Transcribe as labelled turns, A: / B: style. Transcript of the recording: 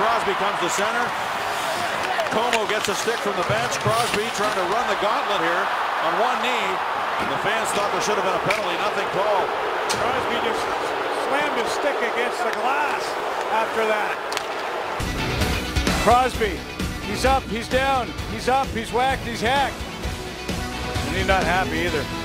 A: Crosby comes to center. Comeau gets a stick from the bench. Crosby trying to run the gauntlet here on one knee. And the fans thought there should have been a penalty. Nothing called.
B: Crosby just slammed his stick against the glass after that. Crosby, he's up, he's down, he's up, he's whacked, he's hacked. And he's not happy either.